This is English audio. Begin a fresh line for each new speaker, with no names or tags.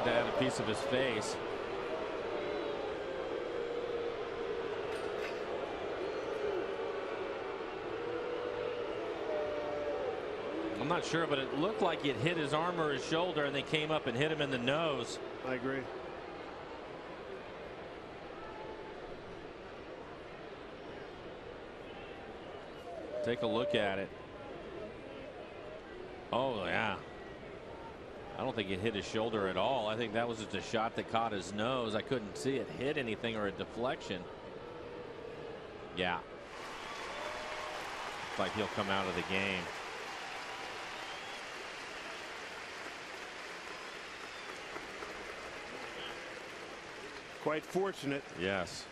to add a piece of his face. I'm not sure, but it looked like it hit his arm or his shoulder, and they came up and hit him in the nose.
I agree.
Take a look at it. Oh, yeah. I don't think it hit his shoulder at all. I think that was just a shot that caught his nose. I couldn't see it hit anything or a deflection. Yeah. Looks like he'll come out of the game.
Quite fortunate.
Yes.